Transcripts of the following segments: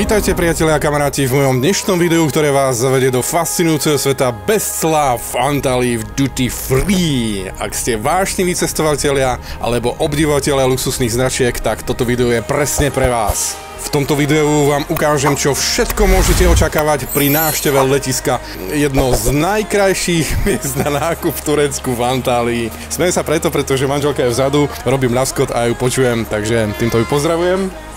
Vítajte priatelia a kamaráti v mojom dnešnom videu, ktoré vás zavedie do fascinujúceho sveta bez cla v Antalii v Duty Free. Ak ste vášniví cestovatelia alebo obdivovateľia luxusných značiek, tak toto video je presne pre vás. V tomto videu vám ukážem, čo všetko môžete očakávať pri návšteve letiska. Jedno z najkrajších miest na nákup v Turecku v Antálii. Smejem sa preto, pretože manželka je vzadu, robím laskot a ju počujem, takže týmto ju pozdravujem.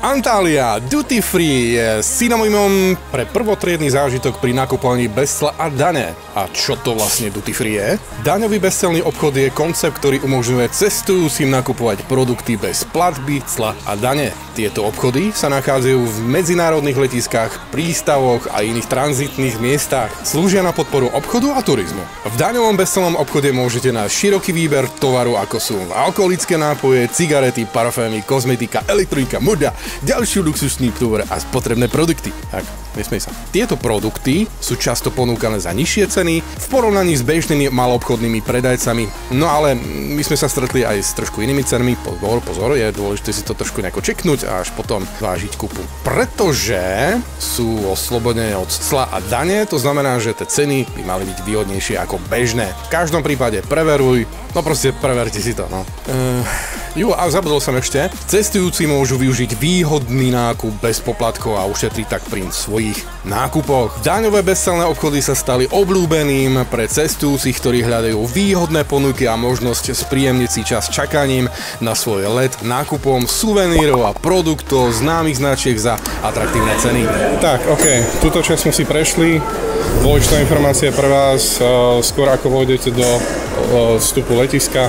Antália Duty Free je synonymom pre prvotriedný zážitok pri nakupovaní bez a dane. A čo to vlastne Duty Free je? Daňový bezcelný obchod je koncept, ktorý umožňuje cestujúcim nakupovať produkty bez platby, cla a dane. Tieto obchody sa nachádzajú v medzinárodných letiskách, prístavoch a iných tranzitných miestach. Slúžia na podporu obchodu a turizmu. V daňovom bezcelnom obchode môžete nájsť široký výber tovaru ako sú alkoholické nápoje, cigarety, parfémy, kozmetika, elektronika, moda, ďalší luxusný tovar a spotrebné produkty. Tak, nesmej sa. Tieto produkty sú často ponúkané za nižšie ceny v porovnaní s bežnými malobchodnými predajcami. No ale my sme sa stretli aj s trošku inými cenami. Pozor, pozor, je dôležité si to trošku nejako čeknúť a až potom vážiť kupu. Pretože sú oslobodené od cla a dane, to znamená, že tie ceny by mali byť výhodnejšie ako bežné. V každom prípade preveruj, no proste preverte si to. No. Uh, Jo, a zabudol som ešte. Cestujúci môžu využiť výhodný nákup bez poplatkov a ušetriť tak pri svojich nákupoch. Daňové bezcelné obchody sa stali obľúbeným pre cestujúcich, ktorí hľadajú výhodné ponuky a možnosť spríjemniť si čas čakaním na svoj let nákupom suvenírov a produktov známych značiek za atraktívne ceny. Tak, ok, túto časť sme si prešli. Dôležitá informácia pre vás, eh, skôr ako vôjdete do eh, vstupu letiska,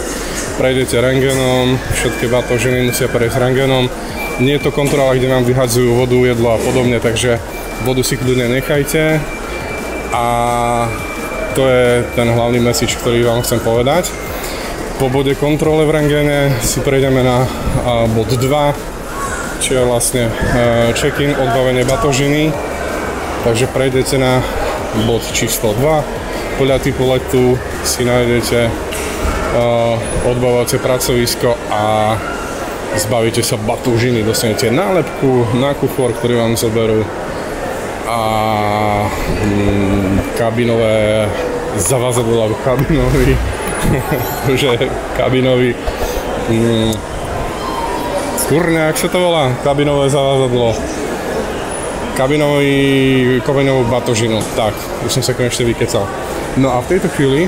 prejdete rengenom, všetky batožiny musia prejsť rengenom. Nie je to kontrola, kde vám vyhadzujú vodu, jedlo a podobne, takže vodu si kľudne nechajte. A to je ten hlavný message, ktorý vám chcem povedať. Po bode kontrole v rengene si prejdeme na bod 2, čo je vlastne e, check-in, odbavenie batožiny. Takže prejdete na bod číslo 2. Podľa typu letu si nájdete odbavovacie pracovisko a zbavíte sa batúžiny, dostanete nálepku na kufor, ktorý vám zoberú a mm, kabinové zavazadlo alebo kabinový že kabinový mm, skúrne, ak sa to volá, kabinové zavazadlo. Kabinový, kabinovú batožinu, tak, už som sa konečne vykecal. No a v tejto chvíli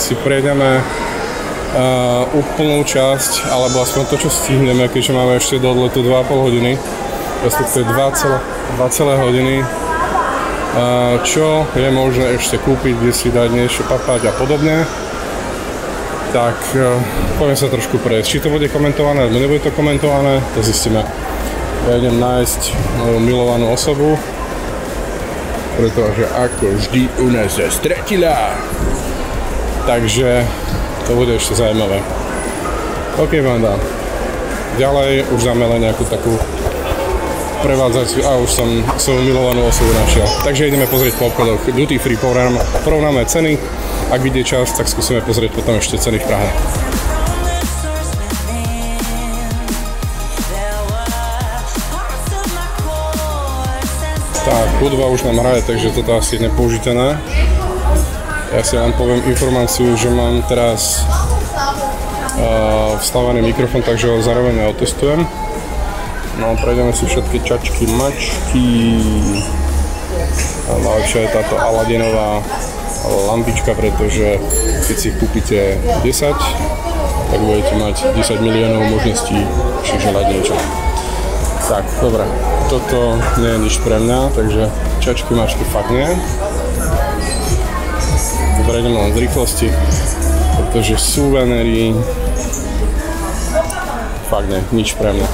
si prejdeme uh, úplnú časť, alebo aspoň to, čo stihneme, keďže máme ešte do odletu 2,5 hodiny, respektíve 2,2 hodiny, uh, čo je možné ešte kúpiť, kde si dať niečo papať a podobne. Tak uh, poviem sa trošku prejsť. Či to bude komentované, alebo nebude to komentované, to zistíme. Ja idem nájsť moju milovanú osobu, pretože ako vždy u nás sa stratila. Takže to bude ešte zaujímavé. OK, banda. Ďalej už len nejakú takú prevádzaciu, a už som svoju milovanú osobu našiel. Takže ideme pozrieť po obchodoch. Duty free porovnáme, porovnáme ceny. Ak vidie čas, tak skúsime pozrieť potom ešte ceny v Prahe. Tak, hudba už nám hraje, takže toto asi je nepoužitené. Ja si vám poviem informáciu, že mám teraz uh, vstávaný mikrofón, takže ho zároveň otestujem. No, prejdeme si všetky čačky, mačky. Najlepšia je táto Aladinová lampička, pretože keď si kúpite 10, tak budete mať 10 miliónov možností si želať niečo. Tak, dobre, toto nie je nič pre mňa, takže čačky, mačky fakt nie prejdem len z rýchlosti, pretože súvenery fakt ne, nič pre mňa.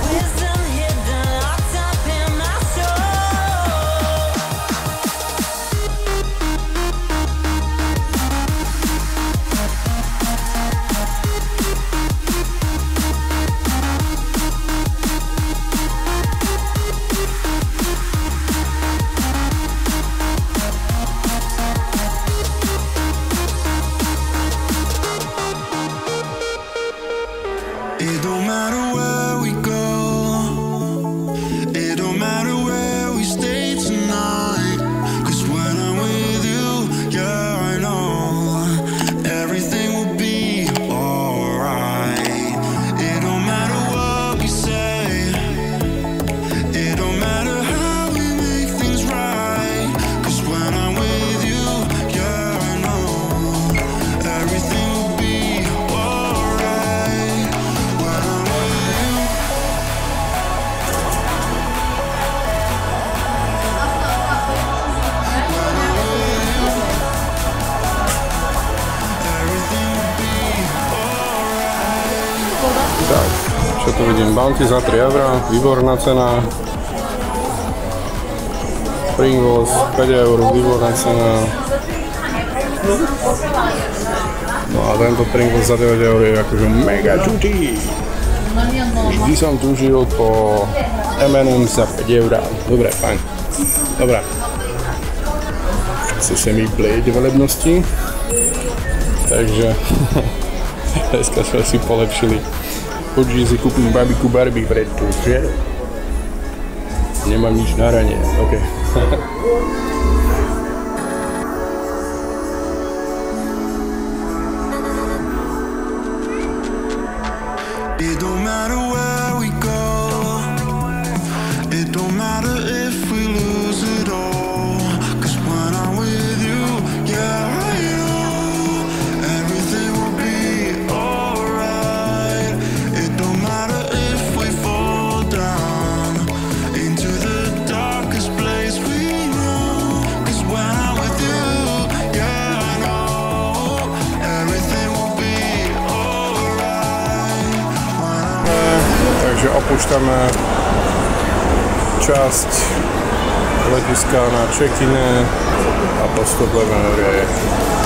Tak, čo tu vidím? Bounty za 3 eurá, výborná cena. Pringles 5 eur, výborná cena. No a tento Pringles za 9 eur je akože mega čutý. Vždy som tužil po M&M za 5 eur. Dobre, fajn. Dobre. Chce sa mi blieť velebnosti. Takže dneska sme si polepšili. Určite si kúpim babiku Barbie pretože nemám nič na rane. OK. Takže opúšťame časť letiska na check-ine a postupujeme hore. Chceš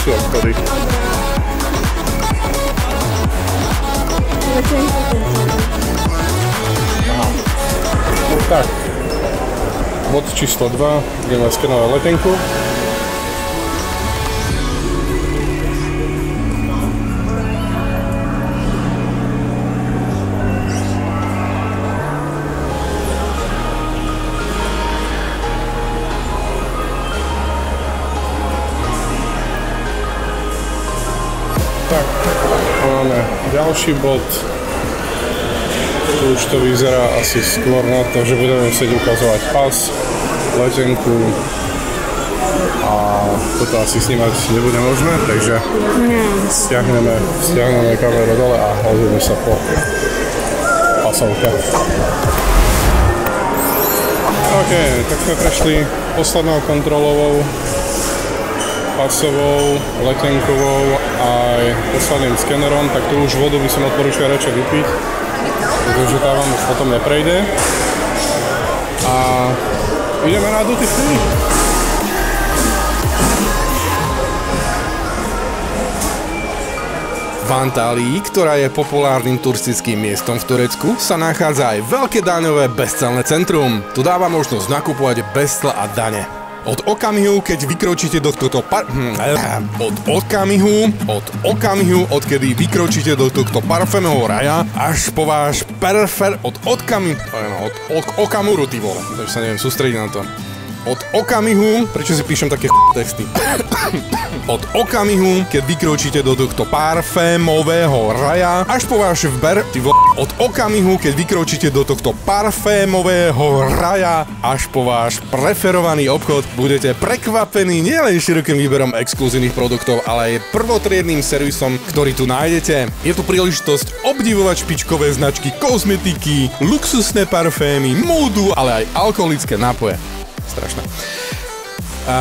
Letenka ten Tak, bod číslo 2, ideme skenovať letenku. Ďalší bod. Tu už to vyzerá asi skôr na to, že budeme musieť ukazovať pas, letenku a toto asi snímať nebude možné, takže stiahneme, stiahneme kameru dole a hľadíme sa po pasovke. OK, tak sme prešli poslednou kontrolovou pasovou, letenkovou aj posledným skenerom, tak tu už vodu by som odporúčal radšej vypiť, pretože tá vám potom neprejde. A ideme na duty free. V Antálii, ktorá je populárnym turistickým miestom v Turecku, sa nachádza aj veľké daňové bezcelné centrum. Tu dáva možnosť nakupovať bez a dane. Od okamihu, keď vykročíte do tohto par... hm, Od okamihu, od okamihu, odkedy vykročíte do tohto parfémového raja, až po váš perfer... Od odkami... Od, od okamuru, ty vole. Takže sa neviem sústrediť na to. Od okamihu, prečo si píšem také texty? Od okamihu, keď vykročíte do tohto parfémového raja, až po váš ver... Ty vo... Od okamihu, keď vykročíte do tohto parfémového raja, až po váš preferovaný obchod, budete prekvapení nielen širokým výberom exkluzívnych produktov, ale aj prvotriedným servisom, ktorý tu nájdete. Je tu príležitosť obdivovať špičkové značky kozmetiky, luxusné parfémy, módu, ale aj alkoholické nápoje. Strašné. A...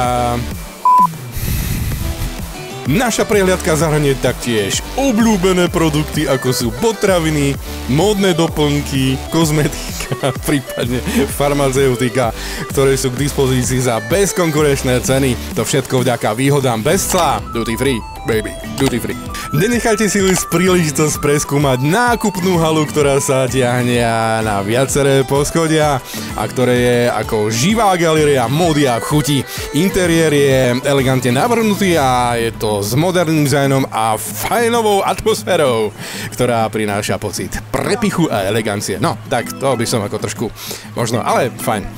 Naša prehliadka zahrnie taktiež obľúbené produkty ako sú potraviny, módne doplnky, kozmetika, prípadne farmaceutika, ktoré sú k dispozícii za bezkonkurenčné ceny. To všetko vďaka výhodám bez cla. Duty free, baby, duty free. Nenechajte si už príležitosť preskúmať nákupnú halu, ktorá sa tiahne na viaceré poschodia a ktoré je ako živá galéria módy a chuti. Interiér je elegantne navrhnutý a je to s moderným dizajnom a fajnovou atmosférou, ktorá prináša pocit prepichu a elegancie. No, tak to by som ako trošku možno, ale fajn.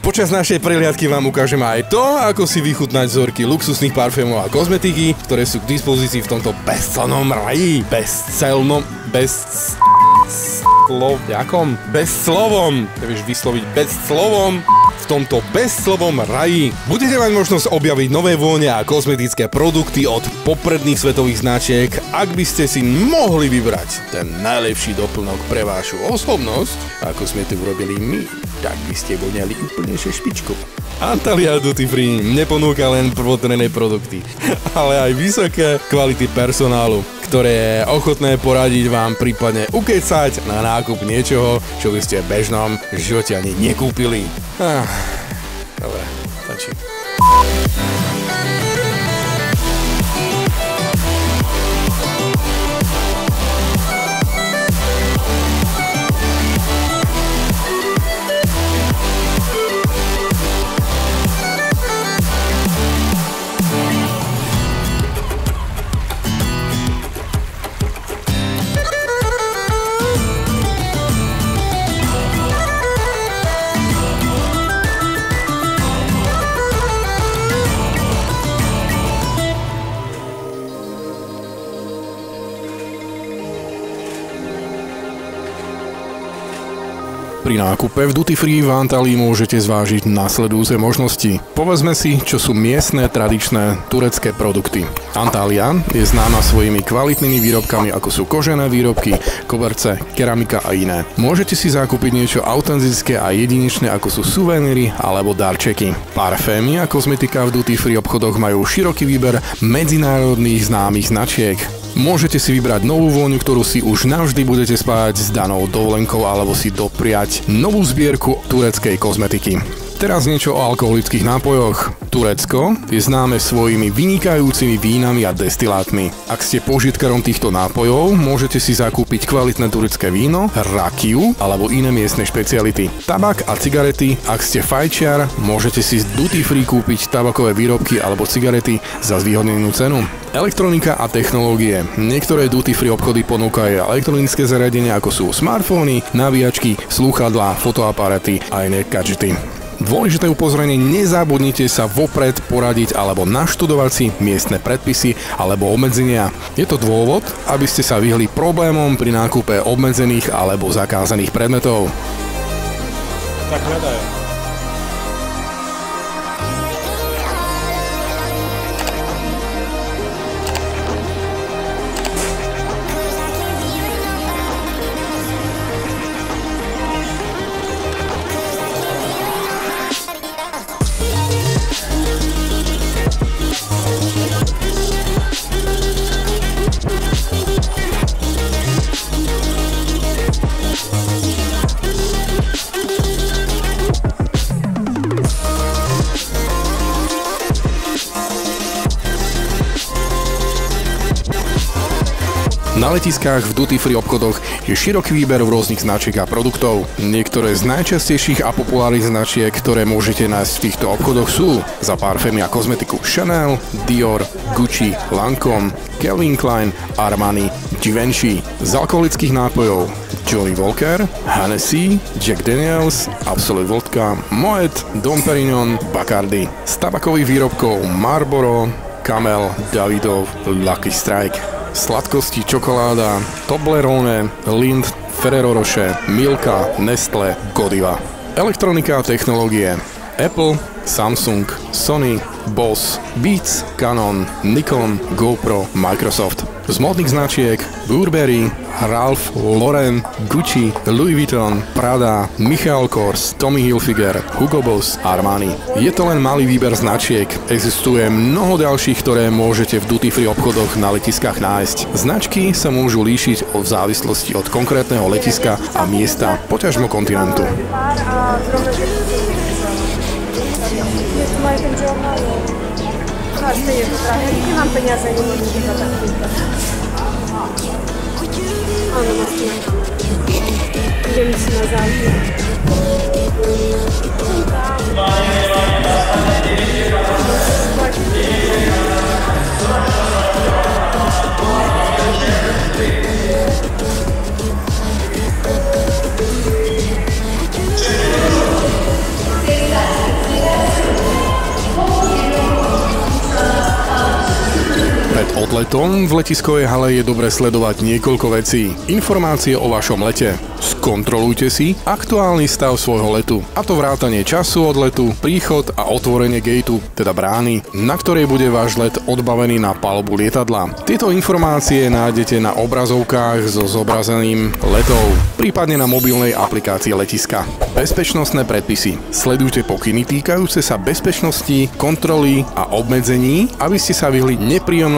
Počas našej prehliadky vám ukážeme aj to, ako si vychutnať vzorky luxusných parfémov a kozmetiky, ktoré sú k dispozícii v tomto bezcelnom raji. Bezcelnom... Bez... Slov... Jakom? Bez slovom. Nevieš vysloviť bez slovom. Tomto bezslovom raji. Budete mať možnosť objaviť nové vône a kozmetické produkty od popredných svetových značiek, ak by ste si mohli vybrať ten najlepší doplnok pre vašu osobnosť, ako sme to urobili my, tak by ste voňali úplne že špičkou. Antalya Duty Free neponúka len prvotrené produkty, ale aj vysoké kvality personálu, ktoré je ochotné poradiť vám prípadne ukecať na nákup niečoho, čo by ste bežnom živote ani nekúpili. Ah, dobre, stačí. Pri nákupe v Duty Free v Antalii môžete zvážiť nasledujúce možnosti. Povedzme si, čo sú miestne, tradičné turecké produkty. Antália je známa svojimi kvalitnými výrobkami, ako sú kožené výrobky, koberce, keramika a iné. Môžete si zakúpiť niečo autentické a jedinečné, ako sú suveníry alebo darčeky. Parfémy a kozmetika v Duty Free obchodoch majú široký výber medzinárodných známych značiek. Môžete si vybrať novú vôňu, ktorú si už navždy budete spájať s danou dovolenkou alebo si dopriať novú zbierku tureckej kozmetiky. Teraz niečo o alkoholických nápojoch. Turecko je známe svojimi vynikajúcimi vínami a destilátmi. Ak ste požitkarom týchto nápojov, môžete si zakúpiť kvalitné turecké víno, rakiu alebo iné miestne špeciality. Tabak a cigarety, ak ste fajčiar, môžete si z duty free kúpiť tabakové výrobky alebo cigarety za zvýhodnenú cenu. Elektronika a technológie. Niektoré duty free obchody ponúkajú elektronické zariadenia ako sú smartfóny, nabíjačky, slúchadlá, fotoaparáty a iné gadgety. Dôležité upozorenie, nezabudnite sa vopred poradiť alebo naštudovať si miestne predpisy alebo obmedzenia. Je to dôvod, aby ste sa vyhli problémom pri nákupe obmedzených alebo zakázaných predmetov. Tak hľadajú. Na letiskách v duty free obchodoch je široký výber rôznych značiek a produktov. Niektoré z najčastejších a populárnych značiek, ktoré môžete nájsť v týchto obchodoch sú za parfémy a kozmetiku Chanel, Dior, Gucci, Lancome, Calvin Klein, Armani, Givenchy. Z alkoholických nápojov Johnny Walker, Hennessy, Jack Daniels, Absolute Vodka, Moet, Dom Perignon, Bacardi. Z tabakových výrobkov Marlboro, Camel, Davidov, Lucky Strike. Sladkosti čokoláda, Toblerone, Lind, Ferrero Rocher, Milka, Nestle, Godiva. Elektronika a technológie. Apple, Samsung, Sony, Boss, Beats, Canon, Nikon, GoPro, Microsoft. Z modných značiek Burberry, Ralph Lauren, Gucci, Louis Vuitton, Prada, Michael Kors, Tommy Hilfiger, Hugo Boss, Armani. Je to len malý výber značiek. Existuje mnoho ďalších, ktoré môžete v duty free obchodoch na letiskách nájsť. Značky sa môžu líšiť v závislosti od konkrétneho letiska a miesta, poťažmo kontinentu. Pár a zrovna Je to mají ten žurnál, jo. A stejně to drahé, díky mám peněze, nemůžu to takový. Ano, Pred odletom v letiskovej hale je dobre sledovať niekoľko vecí. Informácie o vašom lete. Skontrolujte si aktuálny stav svojho letu. A to vrátanie času odletu, príchod a otvorenie gateu, teda brány, na ktorej bude váš let odbavený na palubu lietadla. Tieto informácie nájdete na obrazovkách so zobrazeným letov, prípadne na mobilnej aplikácii letiska. Bezpečnostné predpisy. Sledujte pokyny týkajúce sa bezpečnosti, kontroly a obmedzení, aby ste sa vyhli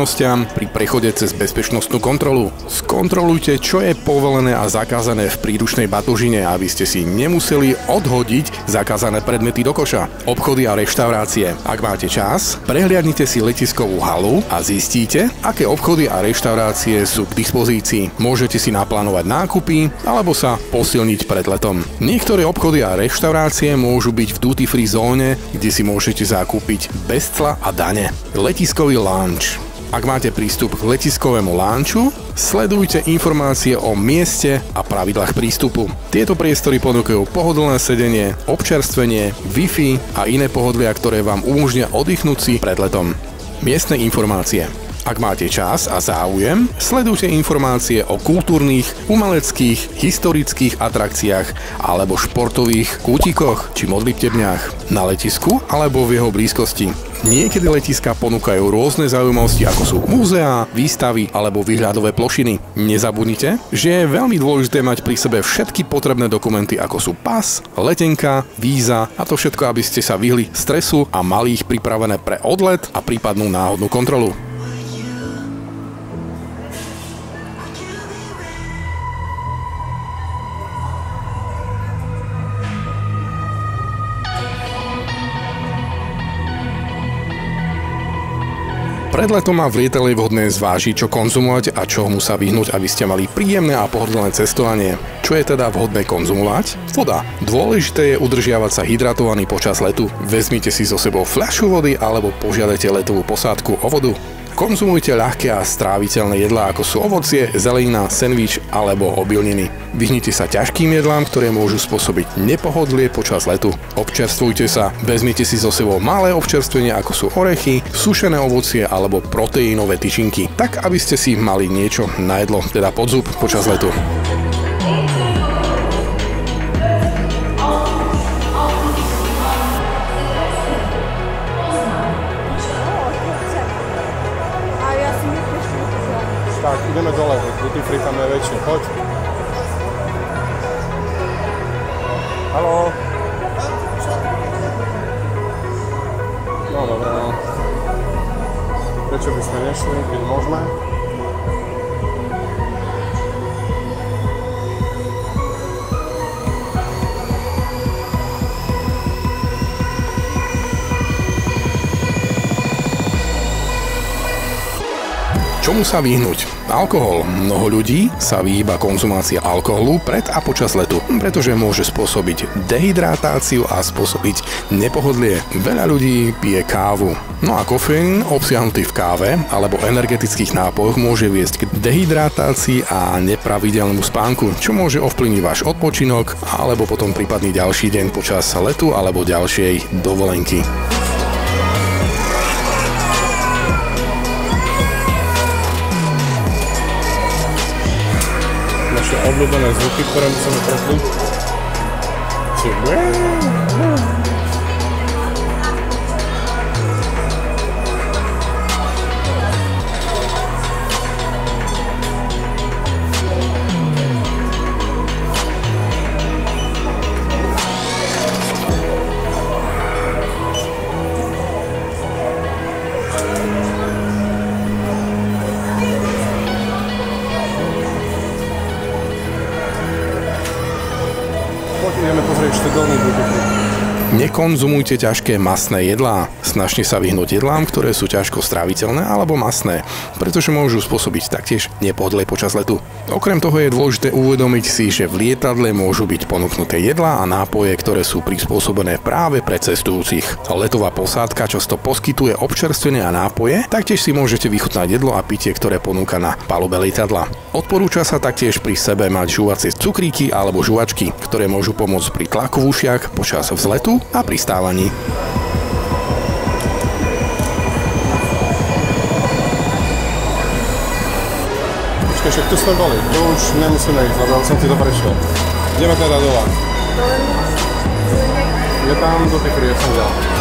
nepríjemnostiam pri prechode cez bezpečnostnú kontrolu. Skontrolujte, čo je povolené a zakázané v príručnej batožine, aby ste si nemuseli odhodiť zakázané predmety do koša. Obchody a reštaurácie. Ak máte čas, prehliadnite si letiskovú halu a zistíte, aké obchody a reštaurácie sú k dispozícii. Môžete si naplánovať nákupy alebo sa posilniť pred letom. Niektoré obchody a reštaurácie môžu byť v duty free zóne, kde si môžete zakúpiť bez cla a dane. Letiskový lunch. Ak máte prístup k letiskovému lánču, sledujte informácie o mieste a pravidlách prístupu. Tieto priestory ponúkajú pohodlné sedenie, občerstvenie, Wi-Fi a iné pohodlia, ktoré vám umožnia oddychnúť si pred letom. Miestne informácie. Ak máte čas a záujem, sledujte informácie o kultúrnych, umeleckých, historických atrakciách alebo športových kútikoch či modlitebniach na letisku alebo v jeho blízkosti. Niekedy letiska ponúkajú rôzne zaujímavosti ako sú múzeá, výstavy alebo výhľadové plošiny. Nezabudnite, že je veľmi dôležité mať pri sebe všetky potrebné dokumenty ako sú pas, letenka, víza a to všetko, aby ste sa vyhli stresu a mali ich pripravené pre odlet a prípadnú náhodnú kontrolu. Pred letom a v lietadle je vhodné zvážiť, čo konzumovať a čomu sa vyhnúť, aby ste mali príjemné a pohodlné cestovanie. Čo je teda vhodné konzumovať? Voda. Dôležité je udržiavať sa hydratovaný počas letu. Vezmite si so sebou fľašu vody alebo požiadajte letovú posádku o vodu. Konzumujte ľahké a stráviteľné jedlá ako sú ovocie, zelenina, sendvič alebo obilniny. Vyhnite sa ťažkým jedlám, ktoré môžu spôsobiť nepohodlie počas letu. Občerstvujte sa, vezmite si so sebou malé občerstvenia ako sú orechy, sušené ovocie alebo proteínové tyčinky, tak aby ste si mali niečo na jedlo, teda podzub počas letu. frikama, idemo dole, u tim frikama je veće, hoću. Halo? Dobro, dobro. Večer bismo nešli, ili možda? Čomu sa vyhnúť? Alkohol. Mnoho ľudí sa vyhýba konzumácia alkoholu pred a počas letu, pretože môže spôsobiť dehydratáciu a spôsobiť nepohodlie. Veľa ľudí pije kávu. No a kofeín obsiahnutý v káve alebo energetických nápojoch môže viesť k dehydratácii a nepravidelnému spánku, čo môže ovplyvniť váš odpočinok alebo potom prípadný ďalší deň počas letu alebo ďalšej dovolenky. Naše obľúbené zvuky, ktoré musíme prešli. Či... Poď Nekonzumujte ťažké masné jedlá. Snažte sa vyhnúť jedlám, ktoré sú ťažko stráviteľné alebo masné, pretože môžu spôsobiť taktiež nepohodlie počas letu. Okrem toho je dôležité uvedomiť si, že v lietadle môžu byť ponúknuté jedlá a nápoje, ktoré sú prispôsobené práve pre cestujúcich. Letová posádka často poskytuje občerstvenie a nápoje, taktiež si môžete vychutnať jedlo a pitie, ktoré ponúka na palube lietadla. Odporúča sa taktiež pri sebe mať žuvacie cukríky alebo žuvačky, ktoré môžu pomôcť pri tlaku v ušiach počas vzletu a pristávaní. Počkej, však tu sme boli. Tu už nemusíme ísť, lebo som ti to prešiel. Ideme teda dole. Je tam do tých frie som vzal.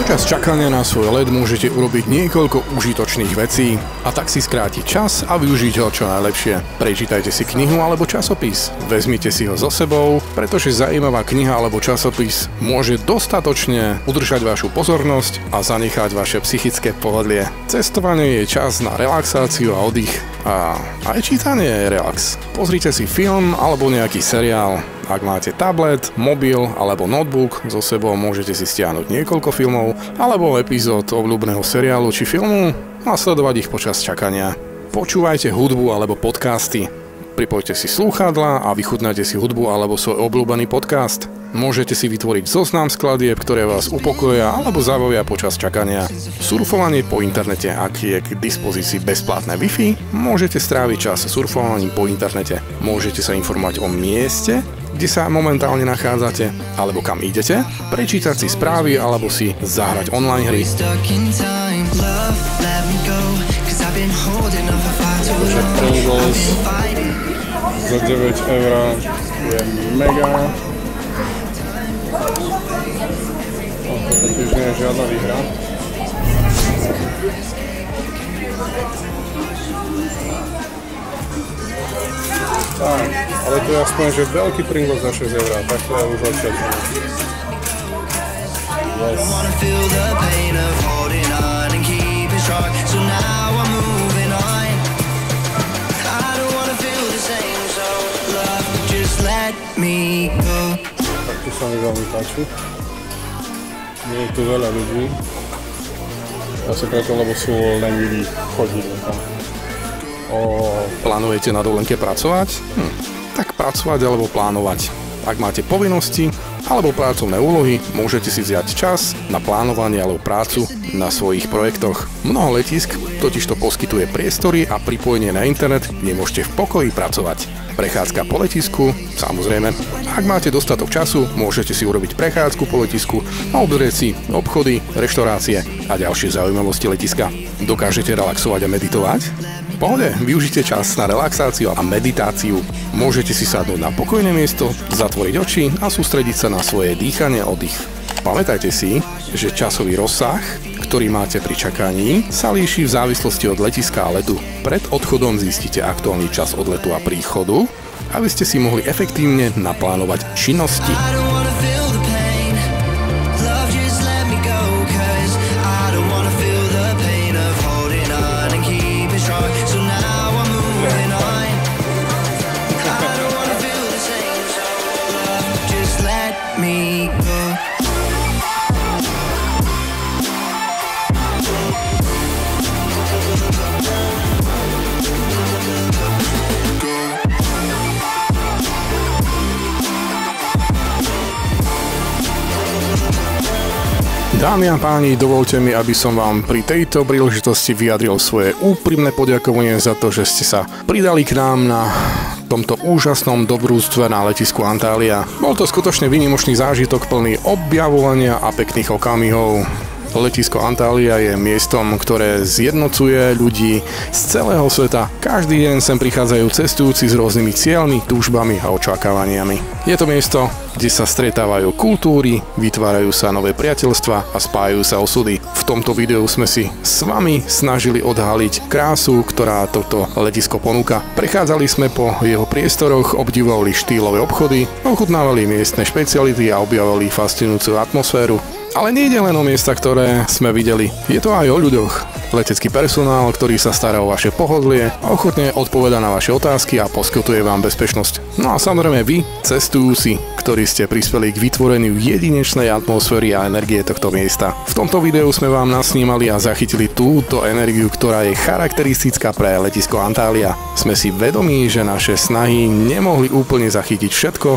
Počas čakania na svoj let môžete urobiť niekoľko užitočných vecí a tak si skrátiť čas a využiť ho čo najlepšie. Prečítajte si knihu alebo časopis. Vezmite si ho so sebou, pretože zaujímavá kniha alebo časopis môže dostatočne udržať vašu pozornosť a zanechať vaše psychické pohodlie. Cestovanie je čas na relaxáciu a oddych a aj čítanie je relax. Pozrite si film alebo nejaký seriál, ak máte tablet, mobil alebo notebook, so sebou môžete si stiahnuť niekoľko filmov alebo epizód obľúbneho seriálu či filmu a sledovať ich počas čakania. Počúvajte hudbu alebo podcasty. Pripojte si slúchadla a vychutnajte si hudbu alebo svoj obľúbený podcast. Môžete si vytvoriť zoznam skladieb, ktoré vás upokoja alebo zabavia počas čakania. Surfovanie po internete, ak je k dispozícii bezplatné Wi-Fi, môžete stráviť čas surfovaním po internete. Môžete sa informovať o mieste, kde sa momentálne nachádzate, alebo kam idete, prečítať si správy alebo si zahrať online hry. Za 9 eur je mega. Toto tiež nie je žiadna výhra. Tak, ale to je aspoň, že veľký Pringles za 6 eur, tak to je už go. Tak tu sa mi veľmi páči. Nie tu veľa ľudí. Asi preto, lebo sú leniví chodiť tam. O, plánujete na dovolenke pracovať? Hm, tak pracovať alebo plánovať. Ak máte povinnosti alebo pracovné úlohy, môžete si vziať čas na plánovanie alebo prácu na svojich projektoch. Mnoho letisk totiž to poskytuje priestory a pripojenie na internet, kde môžete v pokoji pracovať. Prechádzka po letisku, samozrejme. Ak máte dostatok času, môžete si urobiť prechádzku po letisku a obzrieť si obchody, reštaurácie a ďalšie zaujímavosti letiska. Dokážete relaxovať a meditovať? Pohode, využite čas na relaxáciu a meditáciu. Môžete si sadnúť na pokojné miesto, zatvoriť oči a sústrediť sa na svoje dýchanie oddych. Pamätajte si, že časový rozsah, ktorý máte pri čakaní, sa líši v závislosti od letiska a letu. Pred odchodom zistíte aktuálny čas odletu a príchodu, aby ste si mohli efektívne naplánovať činnosti. Dámy a páni, dovolte mi, aby som vám pri tejto príležitosti vyjadril svoje úprimné poďakovanie za to, že ste sa pridali k nám na tomto úžasnom dobrústve na letisku Antália. Bol to skutočne výnimočný zážitok plný objavovania a pekných okamihov. Letisko Antália je miestom, ktoré zjednocuje ľudí z celého sveta. Každý deň sem prichádzajú cestujúci s rôznymi cieľmi, túžbami a očakávaniami. Je to miesto, kde sa stretávajú kultúry, vytvárajú sa nové priateľstva a spájajú sa osudy. V tomto videu sme si s vami snažili odhaliť krásu, ktorá toto letisko ponúka. Prechádzali sme po jeho priestoroch, obdivovali štýlové obchody, ochutnávali miestne špeciality a objavovali fascinujúcu atmosféru. Ale nie ide len o miesta, ktoré sme videli. Je to aj o ľuďoch. Letecký personál, ktorý sa stará o vaše pohodlie, ochotne odpoveda na vaše otázky a poskytuje vám bezpečnosť. No a samozrejme vy, cestujúci, ktorí ste prispeli k vytvoreniu jedinečnej atmosféry a energie tohto miesta. V tomto videu sme vám nasnímali a zachytili túto energiu, ktorá je charakteristická pre letisko Antália. Sme si vedomí, že naše snahy nemohli úplne zachytiť všetko,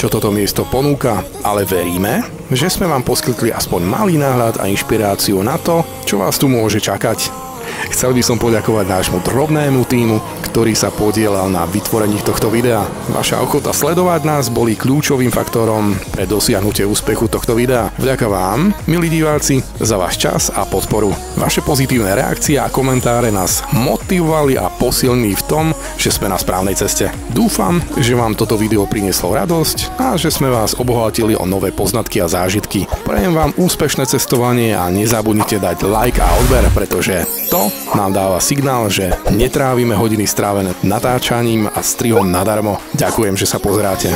čo toto miesto ponúka, ale veríme, že sme vám poskytli aspoň malý náhľad a inšpiráciu na to, čo vás tu môže čakať. Chcel by som poďakovať nášmu drobnému týmu, ktorý sa podielal na vytvorení tohto videa. Vaša ochota sledovať nás boli kľúčovým faktorom pre dosiahnutie úspechu tohto videa. Vďaka vám, milí diváci, za váš čas a podporu. Vaše pozitívne reakcie a komentáre nás motivovali a posilnili v tom, že sme na správnej ceste. Dúfam, že vám toto video prinieslo radosť a že sme vás obohatili o nové poznatky a zážitky. Prajem vám úspešné cestovanie a nezabudnite dať like a odber, pretože to nám dáva signál, že netrávime hodiny strávené natáčaním a strihom nadarmo. Ďakujem, že sa pozeráte.